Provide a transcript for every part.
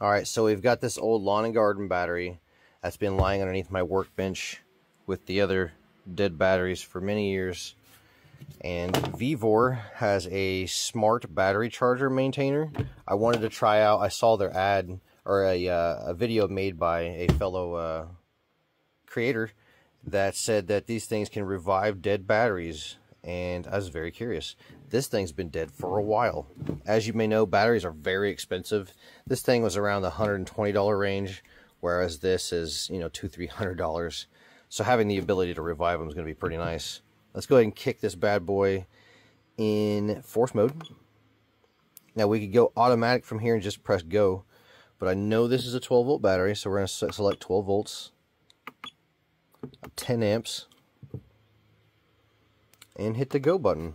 All right, so we've got this old lawn and garden battery that's been lying underneath my workbench with the other dead batteries for many years. And VEVOR has a smart battery charger maintainer. I wanted to try out, I saw their ad or a, uh, a video made by a fellow uh, creator that said that these things can revive dead batteries and I was very curious. This thing's been dead for a while. As you may know, batteries are very expensive. This thing was around the $120 range, whereas this is, you know, two, three hundred dollars. So having the ability to revive them is going to be pretty nice. Let's go ahead and kick this bad boy in force mode. Now we could go automatic from here and just press go, but I know this is a 12 volt battery, so we're going to select 12 volts, 10 amps, and hit the go button.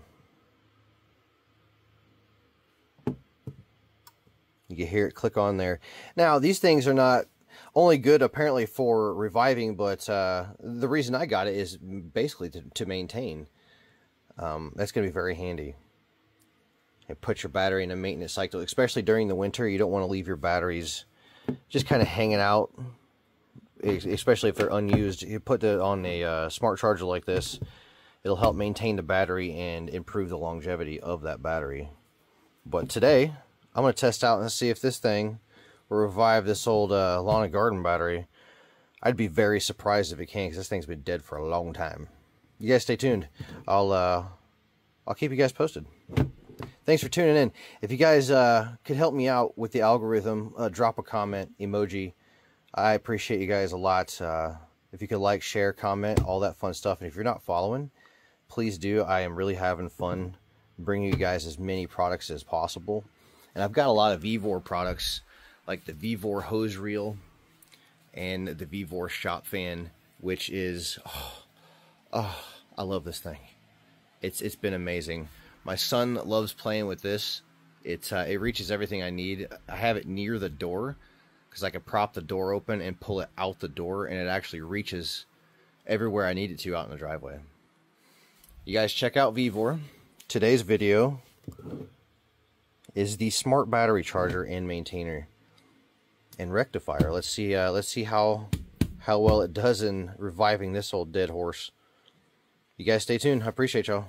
You can hear it click on there. Now, these things are not only good apparently for reviving, but uh, the reason I got it is basically to, to maintain. Um, that's going to be very handy. And put your battery in a maintenance cycle, especially during the winter. You don't want to leave your batteries just kind of hanging out, especially if they're unused. You put it on a uh, smart charger like this it'll help maintain the battery and improve the longevity of that battery. But today, I'm going to test out and see if this thing will revive this old uh, lawn and garden battery. I'd be very surprised if it can because this thing's been dead for a long time. You guys stay tuned. I'll uh, I'll keep you guys posted. Thanks for tuning in. If you guys uh, could help me out with the algorithm, uh, drop a comment, emoji. I appreciate you guys a lot. Uh, if you could like, share, comment, all that fun stuff. And if you're not following, please do. I am really having fun bringing you guys as many products as possible. And I've got a lot of VEVOR products, like the VEVOR hose reel and the VEVOR shop fan, which is, oh, oh, I love this thing. It's It's been amazing. My son loves playing with this. It's, uh, it reaches everything I need. I have it near the door because I can prop the door open and pull it out the door, and it actually reaches everywhere I need it to out in the driveway. You guys check out VEVOR. Today's video is the smart battery charger and maintainer and rectifier. Let's see uh, let's see how how well it does in reviving this old dead horse. You guys stay tuned. I appreciate y'all.